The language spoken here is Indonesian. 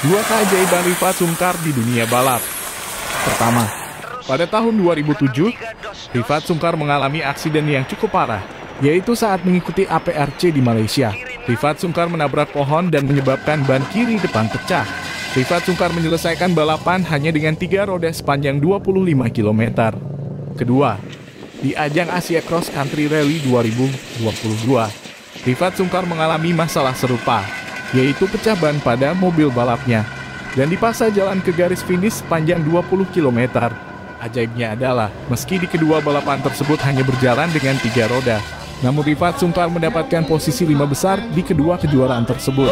Dua keajaiban Rifat Sungkar di dunia balap. Pertama, pada tahun 2007, Rifat Sungkar mengalami aksiden yang cukup parah, yaitu saat mengikuti APRC di Malaysia. Rifat Sungkar menabrak pohon dan menyebabkan ban kiri depan pecah. Rifat Sungkar menyelesaikan balapan hanya dengan tiga roda sepanjang 25 km. Kedua, di ajang Asia Cross Country Rally 2022, Rifat Sungkar mengalami masalah serupa, yaitu pecah ban pada mobil balapnya dan dipaksa jalan ke garis finish sepanjang 20 km. Ajaibnya adalah, meski di kedua balapan tersebut hanya berjalan dengan tiga roda, namun Rifat Sungkar mendapatkan posisi lima besar di kedua kejuaraan tersebut.